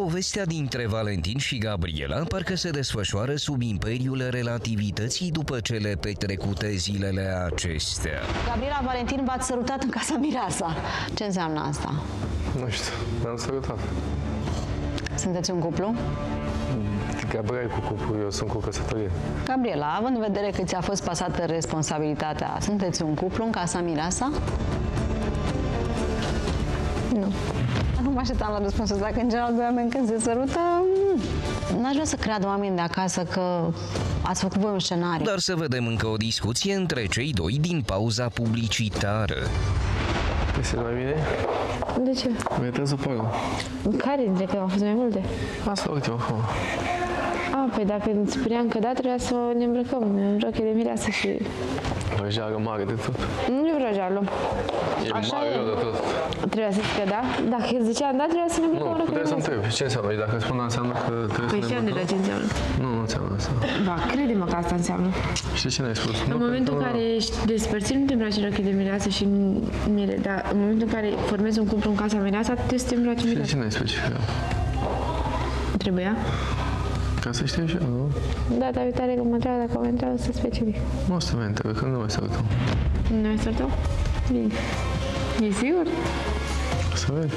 Povestea dintre Valentin și Gabriela parcă se desfășoară sub imperiul relativității după cele petrecute zilele acestea. Gabriela Valentin v-ați sărutat în casa Mireasa. Ce înseamnă asta? Nu știu, ne-am sărutat. Sunteți un cuplu? Gabriel cu cuplu, eu sunt cu căsătorie. Gabriela, având în vedere că ți-a fost pasată responsabilitatea, sunteți un cuplu în casa Mireasa? Nu. Nu mă așteptam la răspunsul ăsta, că în general doi oameni când se sărută, mm, n-aș vrea să creadă oamenii de acasă că ați făcut voi un scenariu. Dar să vedem încă o discuție între cei doi din pauza publicitară. Este mai bine? De ce? Mi-e tăzut părul. Care dintre că au fost mai multe? Asta ultima formă. A, păi dacă îți spuneam că da, trebuia să ne îmbrăcăm în roche de mireasă și... O jară mare de tot. Nu e vreo jală. E Așa mare e. rău de tot. Trebuia să zic că da? Dacă îți ziceam da, trebuia să ne Nu, îmbrăcăm în roche de puteai să mireasă. întrebi. Ce înseamnă? Și dacă spun înseamnă că trebuie Păi să știam ne deja ce îmbrăcăm? înseamnă. Nu, nu înseamnă asta. Ba, crede-mă că asta înseamnă. Și ce ne-ai spus? În momentul în care ești despărțit, nu te îmbraci în roche de mireasă și în mire, dar în momentul în care formezi un cuplu în casa mireasă, trebuie să te îmbraci în Și de mireasă. ce ne-ai specificat? Trebuia? Ca să știu și eu, nu? Data viitoare când mă întreabă dacă mă întreabă să specific. Nu o să mă întreb, că nu mai sărutăm. Nu ai sortat? Bine. E sigur? Să vezi.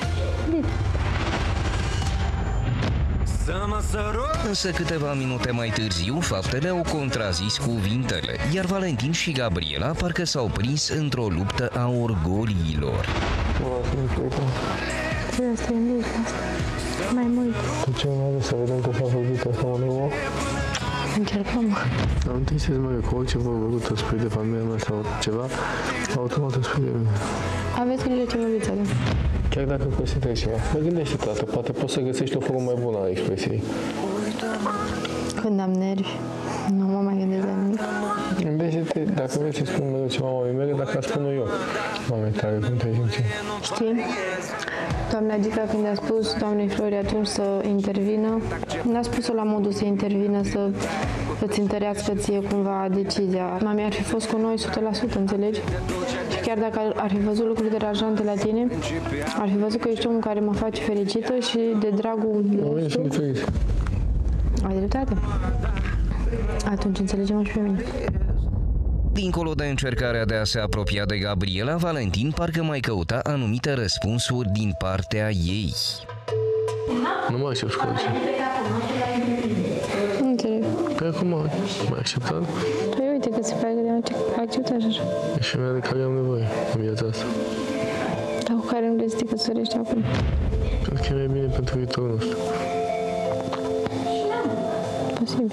Însă câteva minute mai târziu, faptele au contrazis cuvintele, iar Valentin și Gabriela parcă s-au prins într-o luptă a orgoliilor. Trebuie să te asta. Mai mult. De ce mai ales să vedem că s-a făcut asta mă nouă? Încercăm. Am întâi să mă că orice vă văzut o spui de familia mea sau ceva, automat o spui de mine. Aveți grijă ce vorbiți acum. Chiar dacă consideri ceva. Mă gândește, tată, poate poți să găsești o formă mai bună a expresiei. Când am nervi, nu mă mai gândesc la nimic. Gândește-te, dacă vrei să spun mereu ceva mamei mele, dacă aș spune eu. Mame tare, cum te simți? Știi? Doamna Gica când a spus doamnei Flori atunci să intervină, n-a spus-o la modul să intervină, să îți întărească ție cumva decizia. Mami ar fi fost cu noi 100%, înțelegi? Și chiar dacă ar fi văzut lucruri deranjante la tine, ar fi văzut că ești omul care mă face fericită și de dragul Nu, eu nostru, sunt diferit. ai dreptate. Atunci înțelegem și pe mine. Dincolo de încercarea de a se apropia de Gabriela, Valentin parcă mai căuta anumite răspunsuri din partea ei. Nu mă accept cu orice. Nu înțeleg. Păi acum m-ai acceptat Păi uite că se pare că te-am acceptat și așa. și femeia de care am nevoie în viața asta. Dar cu care nu vrei să te căsătorești acum. Pentru că e mai bine pentru viitorul nostru. Posibil.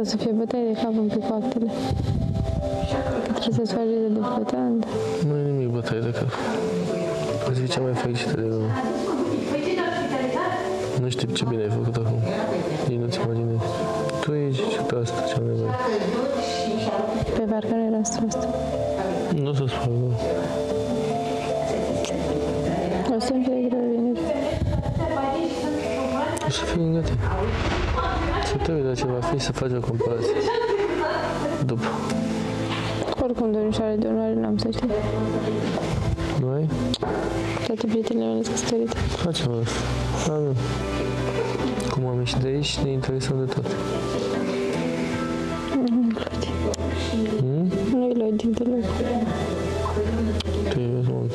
O să fie bătaie de cap un pic cu actele. Că trebuie să-ți faci vize de flătant. Nu e nimic bătaie de cap. Azi e cea mai fericită de lume. Nu știu ce bine ai făcut acum. Nici nu-ți imaginezi. Tu ești și tu asta ce am nevoie. Pe parcă nu era asta. Nu o să spun, nu. O să-mi fie greu de venit. O să fiu lângă tine. Să te uiți la ce va fi să faci o comparație. După. Oricum, domnișoare de onoare n-am să știi. Nu ai? Toate prietenele mele sunt căsătorite. Facem asta. Da, nu. Cum am ieșit de aici, ne interesăm de toate. Nu-i logic. Nu-i logic deloc. Tu ești mult.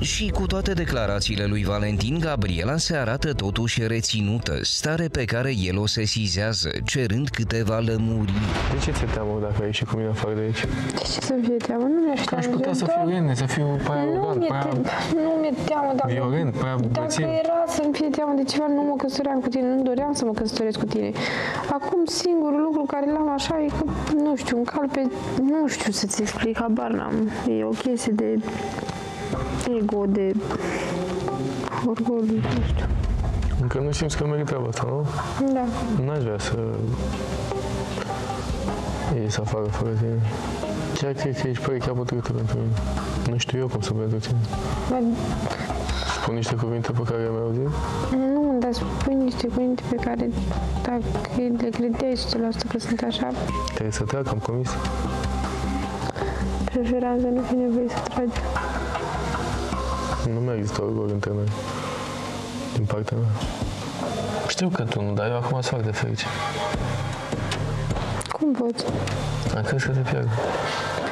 Și cu toate declarațiile lui Valentin, Gabriela se arată totuși reținută, stare pe care el o sesizează, cerând câteva lămuriri. De ce ți-e teamă dacă ai ieșit cu mine afară de aici? De ce să fie teamă? Nu mi-aș Că aș teamă. putea să doar- fiu rene, să fiu pe aia Nu arogant, mi-e pe aia... te- nu mi-e teamă dacă... Violent, pe aia Dacă bățin. era să-mi fie teamă de ceva, nu mă căsătoream cu tine, nu doream să mă căsătoresc cu tine. Acum, singurul lucru care l-am așa e că, nu știu, un cal pe... Nu știu să-ți explic, habar n-am. E o chestie de ego, de orgoliu, nu știu. Încă nu simți că mergi treaba asta, nu? Da. N-aș vrea să ies afară fără tine. Chiar cred că ești perechea potrivită pentru mine. Nu știu eu cum să pentru tine. Dar Spun niște cuvinte pe care le-am auzit. nu, dar spui niște cuvinte pe care dacă le credeai 100% că sunt așa, Trebuie să treacă, am promis. preferam să nu fi nevoie să tragi. Nu mai există orgol între noi. din partea mea. Știu că tu nu, dar eu acum sunt foarte fericit. Cum poți? Am crezut că te pierd.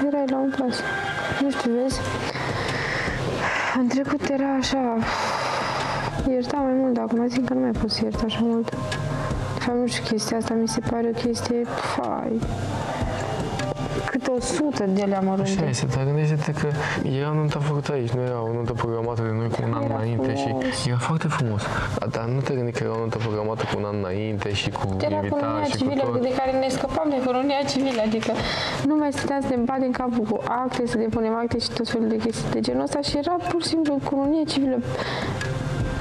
Erai la un pas. Nu știu, vezi? În trecut era așa... Ierta mai mult, dar acum zic că nu mai pot să iert așa mult. De fapt, nu știu, chestia asta mi se pare o chestie... Fai, câte o sută de alea Așa mărunte. este, dar gândește-te că era o nuntă făcută aici, nu era o nuntă programată de noi cu un an Era înainte frumos. și era foarte frumos. Dar, dar nu te gândi că era o nuntă programată cu un an înainte și cu Era invitați colonia și cu civilă tot. de care ne scăpam de colonia civilă, adică nu mai stăteam să ne batem capul cu acte, să depunem acte și tot felul de chestii de genul ăsta și era pur și simplu colonie civilă.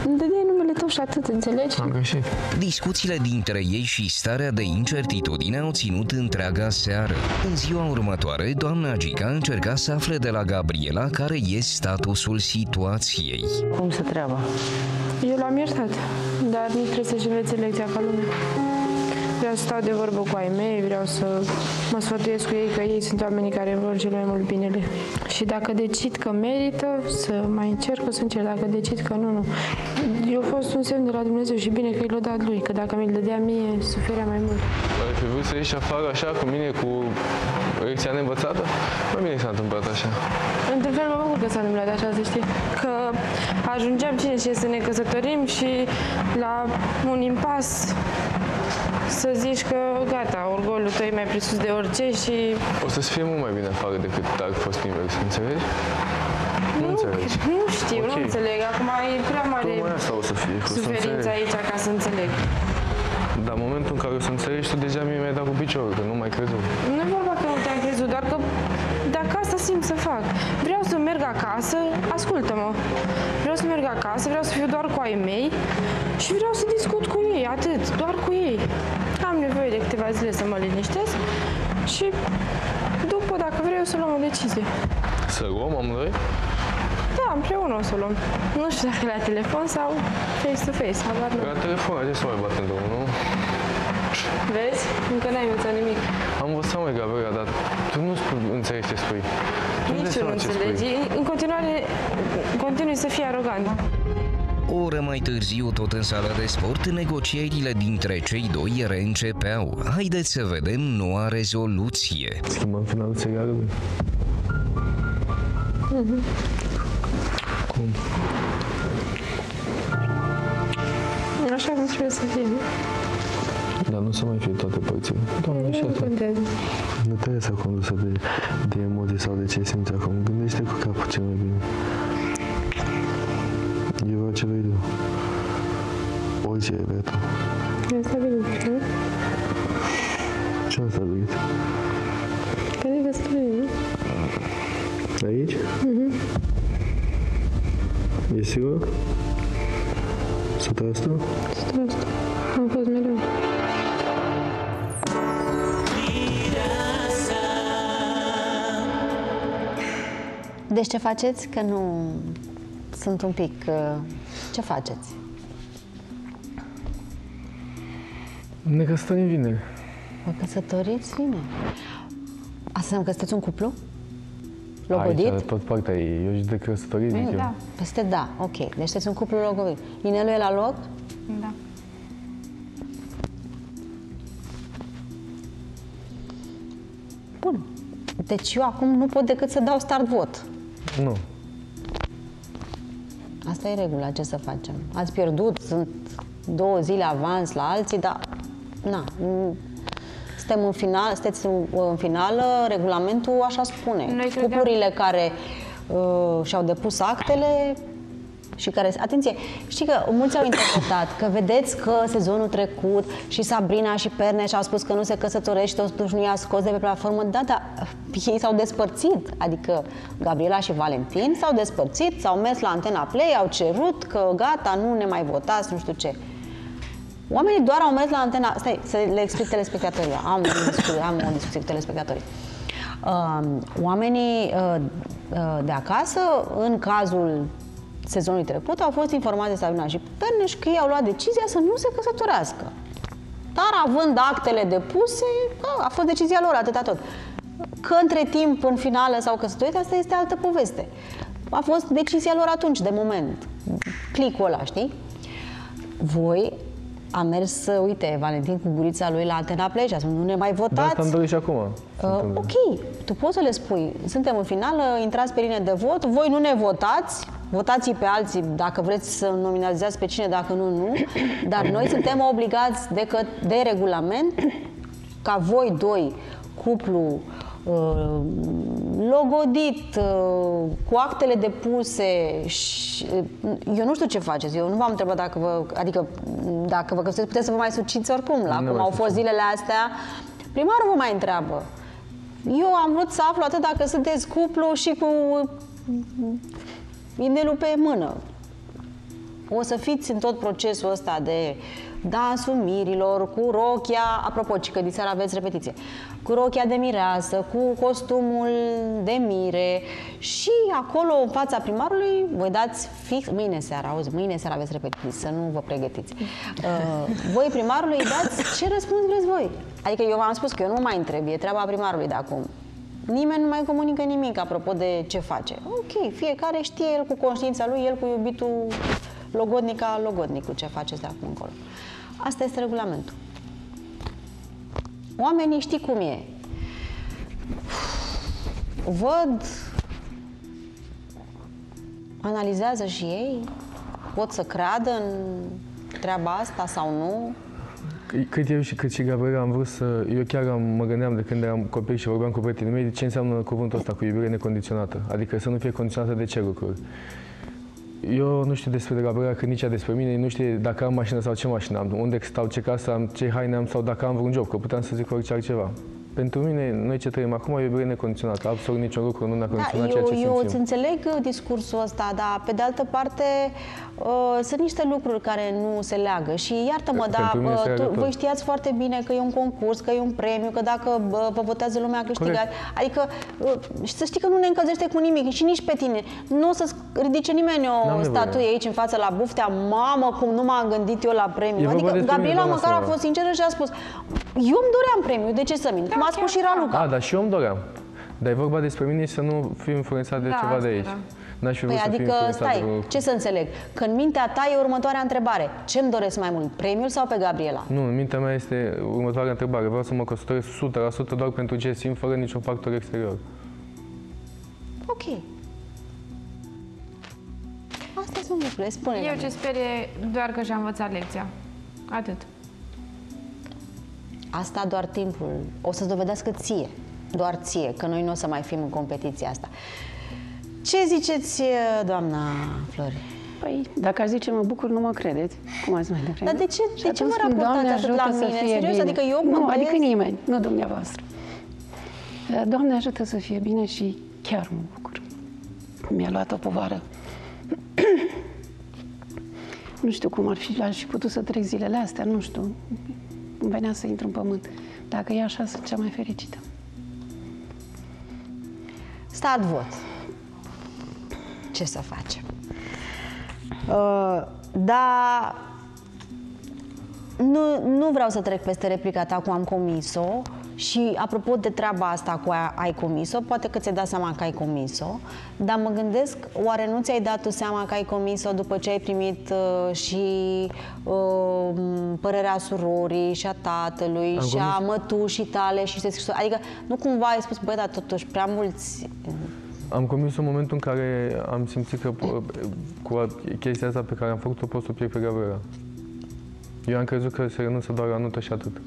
Îmi dădeai numele tău și atât, înțelegi? Am greșit. Discuțiile dintre ei și starea de incertitudine au ținut întreaga seară. În ziua următoare, doamna Gica încerca să afle de la Gabriela care e statusul situației. Cum se treaba? Eu l-am iertat, dar nu trebuie să-și învețe lecția ca lumea. Vreau să stau de vorbă cu ai mei, vreau să mă sfătuiesc cu ei, că ei sunt oamenii care îmi vor cel mai mult binele. Și dacă decid că merită, să mai încerc, o să încerc. Dacă decid că nu, nu. Eu a fost un semn de la Dumnezeu și bine că i l-a dat lui, că dacă mi-l dădea mie, suferea mai mult. Ai fi vrut să ieși afară așa cu mine, cu lecția neînvățată? Mai bine s-a întâmplat așa. Într-un fel mă bucur că s-a întâmplat așa, să știi. Că ajungeam cine știe să ne căsătorim și la un impas să zici că gata, orgolul tău e mai presus de orice și O să-ți fie mult mai bine afară decât dacă a fost invers, înțelegi? Nu, înțelegi. nu știu, nu Ok. înțeleg. Acum e prea mare Tocmai asta o să fie, că o să suferință înțelegi. aici ca să înțeleg. Dar în momentul în care o să înțelegi, tu deja mie mi-ai dat cu piciorul, că nu mai crezut. Nu e vorba că nu te-am crezut, doar că dacă asta simt să fac. Vreau să merg acasă, ascultă-mă. Vreau să merg acasă, vreau să fiu doar cu ai mei și vreau să discut cu ei, atât, doar cu ei. Am nevoie de câteva zile să mă liniștesc și după, dacă vreau, să luăm o decizie. Să luăm amândoi? Da, împreună o să o luăm. Nu știu dacă la telefon sau face-to-face, habar nu. La telefon, haideți să mai batem drumul, nu? Vezi? Încă n-ai învățat nimic. Am învățat, mai Gabriela, dar tu nu spui, înțelegi ce spui. Tu Nici dai tu nu seama ce spui. înțelegi. În continuare, continui să fii arogant. O oră mai târziu, tot în sala de sport, negocierile dintre cei doi reîncepeau. Haideți să vedem noua rezoluție. Schimbăm finalul serialului. Cum? Așa cum trebuie să fie. nu? Dar nu să mai fie toate părțile. Doamne, și Nu atât. contează. Nu trebuie să condusă de, de emoții sau de ce simți acum. Gândește cu capul ce mai bine. Eu vreau ce vrei tu. Orice vrei tu. E stabilit, nu? Ce am stabilit? Că ne căsătorim, nu? Aici? E sigur? 100%? Asta, asta. Am fost mereu. Deci ce faceți? Că nu sunt un pic... uh, Ce faceți? Ne căsătorim vineri. Vă căsătoriți bine. Asta înseamnă că sunteți un cuplu? Logodit? Aici, tot partea ei. Eu și de căsătorit, zic eu. Da. Peste da, ok. Deci sunteți un cuplu logodit. Inelul e la loc? Da. Bun. Deci eu acum nu pot decât să dau start vot. Nu. Asta e regula, ce să facem? Ați pierdut, sunt două zile avans la alții, dar na, nu- suntem în final, sunteți în, în finală, regulamentul așa spune. Noi credeam- Cuplurile care uh, și-au depus actele și care, atenție, știi că mulți au interpretat că vedeți că sezonul trecut și Sabrina și Perneș și-au spus că nu se căsătoresc și totuși nu i-a scos de pe platformă, da, da, ei s-au despărțit, adică Gabriela și Valentin s-au despărțit, s-au mers la Antena Play, au cerut că gata, nu ne mai votați, nu știu ce. Oamenii doar au mers la antena... Stai, să le explic telespectatorilor. Am, o discuție, am o discuție cu telespectatorii. Uh, oamenii uh, uh, de acasă, în cazul sezonului trecut, au fost informați de Sabina și Perneș că ei au luat decizia să nu se căsătorească. Dar având actele depuse, a, a fost decizia lor, atâta tot. Că între timp, în finală, s-au căsătorit, asta este altă poveste. A fost decizia lor atunci, de moment. Clicul ăla, știi? voi a mers, uite, Valentin cu gurița lui la Antena Play și a spus, nu ne mai Da, votați. asta am dorit și acum. Uh, ok, tu poți să le spui, suntem în finală, intrați pe linie de vot, voi nu ne votați, votați pe alții dacă vreți să nominalizați pe cine, dacă nu, nu, dar noi suntem obligați de, că, de regulament ca voi doi, cuplu uh, logodit, uh, cu actele depuse și uh, eu nu știu ce faceți, eu nu v-am întrebat dacă vă, adică dacă vă căsătoriți, puteți să vă mai suciți oricum, la Nu cum mai au fost sucim. zilele astea. Primarul vă mai întreabă. Eu am vrut să aflu atât dacă sunteți cuplu și cu inelul pe mână. O să fiți în tot procesul ăsta de dansul mirilor, cu rochia, apropo, ci că diseară aveți repetiție, cu rochia de mireasă, cu costumul de mire și acolo, în fața primarului, voi dați fix, mâine seara, auzi, mâine seara aveți repetiții, să nu vă pregătiți. Uh, voi primarului îi dați ce răspuns vreți voi. Adică eu v-am spus că eu nu mai întreb, e treaba primarului de acum. Nimeni nu mai comunică nimic apropo de ce face. Ok, fiecare știe el cu conștiința lui, el cu iubitul logodnica, logodnicul ce face de acum încolo. Asta este regulamentul. Oamenii știi cum e. Văd, analizează și ei, pot să creadă în treaba asta sau nu. Cât eu și cât și Gabriela am vrut să... Eu chiar am, mă gândeam de când eram copil și vorbeam cu prietenii mei de ce înseamnă cuvântul ăsta cu iubire necondiționată. Adică să nu fie condiționată de ce lucruri. Eu nu știu despre Gabriela, că nici ea despre mine, nu știe dacă am mașină sau ce mașină am, unde stau, ce casă am, ce haine am sau dacă am vreun job, că puteam să zic orice altceva. Pentru mine, noi ce trăim acum, e iubire necondiționată. Absolut niciun lucru nu ne-a Da, condiționat ceea eu, ce eu îți simțim. înțeleg uh, discursul ăsta, dar pe de altă parte uh, sunt niște lucruri care nu se leagă și iartă-mă, Pentru dar mine se uh, leagă tu, tot. voi știați foarte bine că e un concurs, că e un premiu, că dacă bă, vă votează lumea câștigat. Adică uh, și să știi că nu ne încălzește cu nimic și nici pe tine. Nu o să ridice nimeni o N-am nevoie. statuie aici în față la buftea, mamă, cum nu m-am gândit eu la premiu. E vorba adică despre mine, Gabriela doamna măcar a Sănă. fost sinceră și a spus, eu îmi doream premiu, de ce să mint? Cum a spus și Raluca. Da, dar și eu îmi doream. Dar e vorba despre mine și să nu fiu influențat de Da, ceva de asta aici. era. N-aș fi Păi vrut să fiu adică, influențat stai, de ce să înțeleg? Că în mintea ta e următoarea întrebare. Ce-mi doresc mai mult, premiul sau pe Gabriela? Nu, în mintea mea este următoarea întrebare. Vreau să mă căsătoresc 100% doar pentru ce simt, fără niciun factor exterior. Ok. Astea sunt lucrurile, spune Eu ce sper e doar că și-am învățat lecția. Atât. Asta doar timpul. O să-ți dovedească ție, doar ție, că noi nu o să mai fim în competiția asta. Ce ziceți, doamna Flori? Păi, dacă aș zice mă bucur, nu mă credeți. Cum ați mai devreme. Dar de ce- Și de ce atunci vă spun, raportați Doamne atât ajută la să mine? fie Serios? bine. Adică eu Nu, gândesc- adică nimeni, nu dumneavoastră. Doamne ajută să fie bine și chiar mă bucur. Mi-a luat o povară. nu știu cum ar fi, aș fi putut să trec zilele astea, nu știu. Îmi venea să intru în pământ. Dacă e așa, sunt cea mai fericită. Stat vot. Ce să facem? Uh, dar nu, nu vreau să trec peste replica ta cu am comis-o și apropo de treaba asta cu a, ai comis-o, poate că ți-ai dat seama că ai comis-o, dar mă gândesc, oare nu ți-ai dat tu seama că ai comis-o după ce ai primit uh, și uh, părerea surorii și a tatălui Am și a comis- mătușii tale și se Adică nu cumva ai spus, băi, dar totuși prea mulți Am comis un momentul în care am simțit că po- cu chestia asta pe care am făcut-o pot să o pierd pe Gabriela. Eu am crezut că se renunță doar la nută și atât.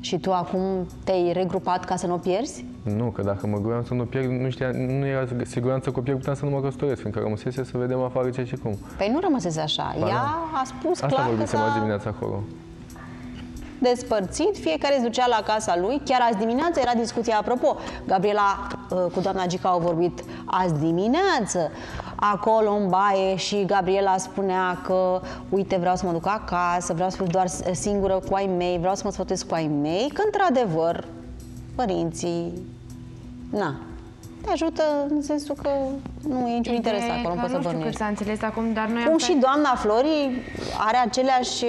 Și tu acum te-ai regrupat ca să nu o pierzi? Nu, că dacă mă gândeam să nu pierd, nu, știa, nu era siguranță că o pierd, puteam să nu mă căsătoresc, fiindcă rămăsese să vedem afară ce și cum. Păi nu rămăsese așa. Ba Ea da. a spus Asta clar că vorbisem azi s-a dimineața acolo. despărțit, fiecare se ducea la casa lui. Chiar azi dimineață era discuția, apropo, Gabriela uh, cu doamna Gica au vorbit azi dimineață acolo în baie și Gabriela spunea că uite vreau să mă duc acasă, vreau să fiu doar singură cu ai mei, vreau să mă sfătuiesc cu ai mei, că într-adevăr părinții, na, te ajută în sensul că nu e niciun interes Ideea e acolo, nu că poți să nu știu cât bănuiești. s-a înțeles acum, dar noi Cum am și doamna Flori are aceleași...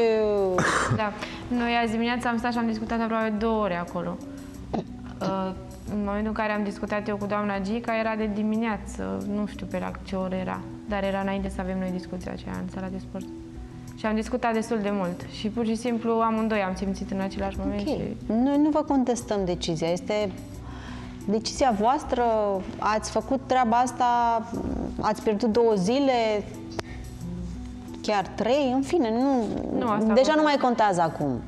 Da. Noi azi dimineața am stat și am discutat aproape două ore acolo. Uh, În momentul în care am discutat eu cu doamna Gica, era de dimineață, nu știu pe la ce oră era, dar era înainte să avem noi discuția aceea în sala de sport. Și am discutat destul de mult și pur și simplu amândoi am simțit în același moment. Ok. Și... Noi nu vă contestăm decizia. Este decizia voastră. Ați făcut treaba asta, ați pierdut două zile, chiar trei, în fine, nu, Nu, asta deja vă- nu mai contează acum.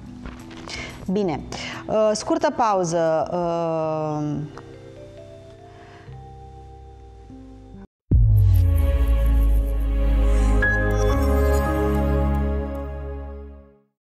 Bine. Uh, scurtă pauză. Uh,